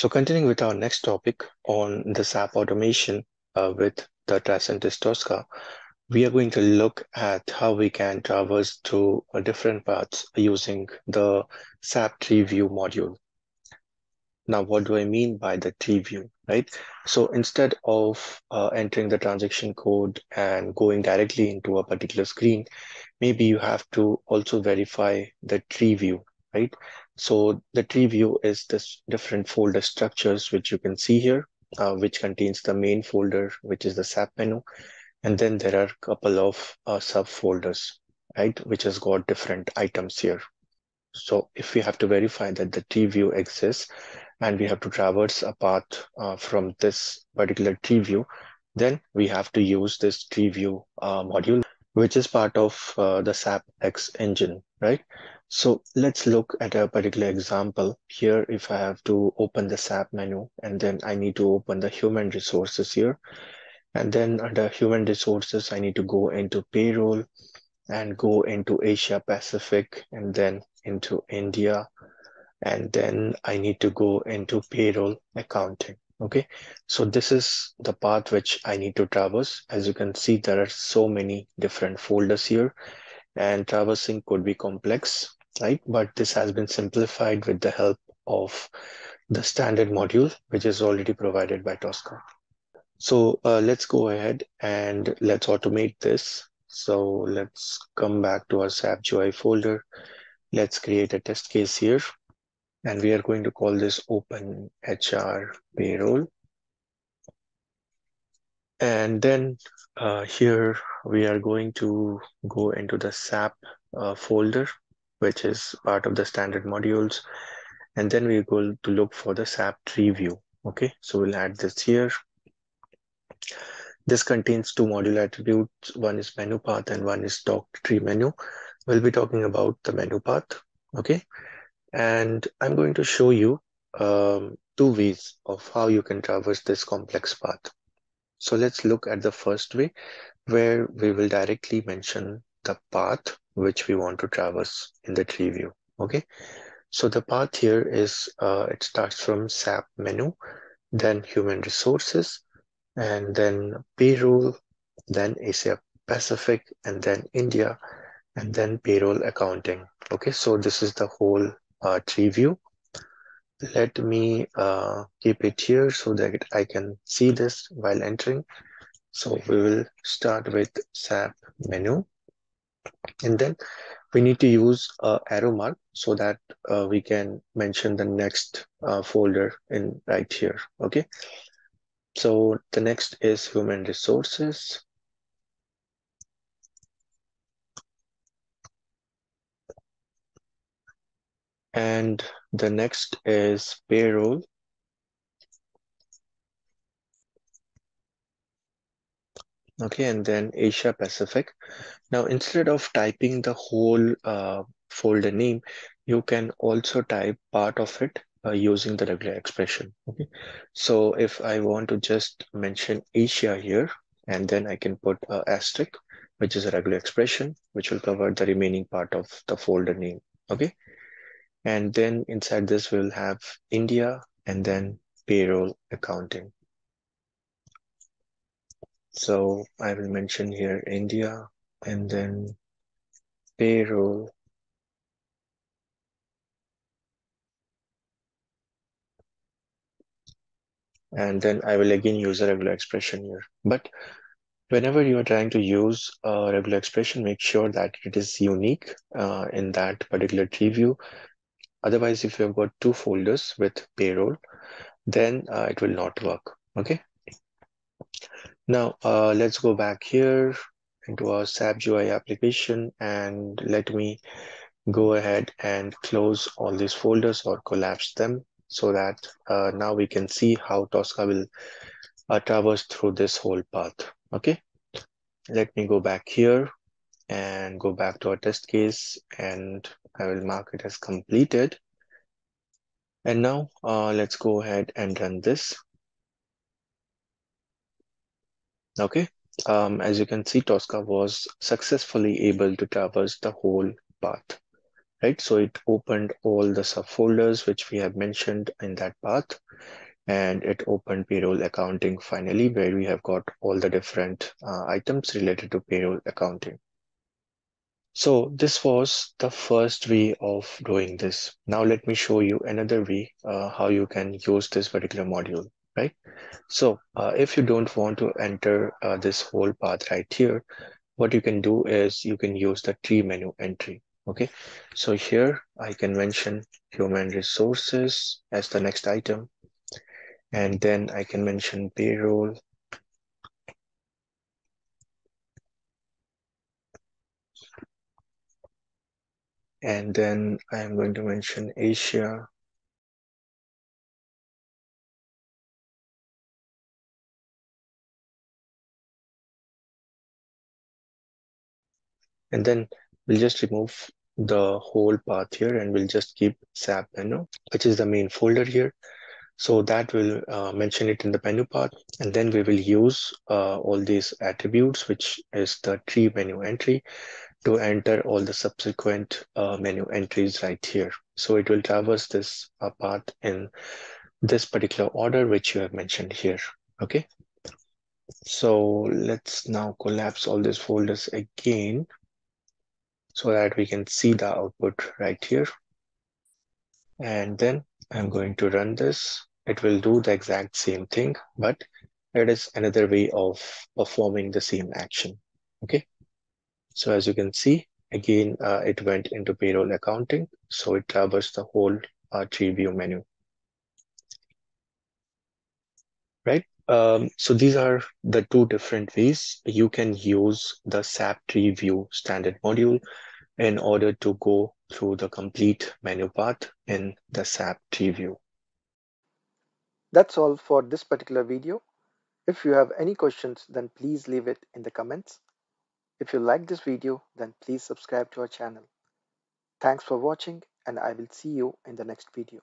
So continuing with our next topic on the SAP automation uh, with the Tricentis Tosca, we are going to look at how we can traverse through uh, different paths using the SAP tree view module. Now, what do I mean by the tree view, right? So instead of uh, entering the transaction code and going directly into a particular screen, maybe you have to also verify the tree view, right? So the tree view is this different folder structures, which you can see here, uh, which contains the main folder, which is the SAP menu. And then there are a couple of uh, subfolders, right, which has got different items here. So if we have to verify that the tree view exists, and we have to traverse a path uh, from this particular tree view, then we have to use this tree view uh, module, which is part of uh, the SAP X engine, right? So let's look at a particular example here. If I have to open the SAP menu and then I need to open the human resources here. And then under human resources, I need to go into payroll and go into Asia Pacific and then into India and then I need to go into payroll accounting. Okay, so this is the path which I need to traverse. As you can see, there are so many different folders here and traversing could be complex, right? But this has been simplified with the help of the standard module, which is already provided by Tosca. So uh, let's go ahead and let's automate this. So let's come back to our SAP GUI folder. Let's create a test case here and we are going to call this open HR payroll. And then uh, here we are going to go into the SAP uh, folder, which is part of the standard modules. And then we go to look for the SAP tree view. Okay, so we'll add this here. This contains two module attributes. One is menu path and one is doc tree menu. We'll be talking about the menu path. Okay, and I'm going to show you um, two ways of how you can traverse this complex path. So let's look at the first way where we will directly mention the path which we want to traverse in the tree view. Okay. So the path here is, uh, it starts from SAP menu, then human resources, and then payroll, then Asia Pacific, and then India, and then payroll accounting. Okay. So this is the whole uh, tree view. Let me uh, keep it here so that I can see this while entering. So we will start with SAP menu. And then we need to use a arrow mark so that uh, we can mention the next uh, folder in right here. Okay. So the next is human resources. And the next is payroll. Okay, and then Asia Pacific. Now, instead of typing the whole uh, folder name, you can also type part of it uh, using the regular expression. Okay, so if I want to just mention Asia here, and then I can put a asterisk, which is a regular expression, which will cover the remaining part of the folder name. Okay, and then inside this, we'll have India and then payroll accounting. So I will mention here India and then payroll. And then I will again use a regular expression here. But whenever you are trying to use a regular expression, make sure that it is unique uh, in that particular tree view Otherwise, if you've got two folders with payroll, then uh, it will not work. Okay. Now, uh, let's go back here into our SAP GUI application and let me go ahead and close all these folders or collapse them so that uh, now we can see how Tosca will uh, traverse through this whole path. Okay. Let me go back here and go back to our test case and I will mark it as completed. And now uh, let's go ahead and run this. Okay, um, as you can see, Tosca was successfully able to traverse the whole path. right? So it opened all the subfolders which we have mentioned in that path and it opened payroll accounting finally where we have got all the different uh, items related to payroll accounting. So this was the first way of doing this. Now let me show you another way uh, how you can use this particular module, right? So uh, if you don't want to enter uh, this whole path right here, what you can do is you can use the tree menu entry. Okay, so here I can mention human resources as the next item. And then I can mention payroll. And then I'm going to mention Asia. And then we'll just remove the whole path here and we'll just keep SAP menu, which is the main folder here. So that will uh, mention it in the menu path. And then we will use uh, all these attributes, which is the tree menu entry to enter all the subsequent uh, menu entries right here. So it will traverse this uh, path in this particular order, which you have mentioned here. Okay. So let's now collapse all these folders again so that we can see the output right here. And then I'm going to run this. It will do the exact same thing, but it is another way of performing the same action. Okay. So as you can see, again, uh, it went into payroll accounting. So it traversed the whole uh, tree view menu. Right. Um, so these are the two different ways you can use the SAP tree view standard module in order to go through the complete menu path in the SAP tree view. That's all for this particular video. If you have any questions, then please leave it in the comments. If you like this video, then please subscribe to our channel. Thanks for watching and I will see you in the next video.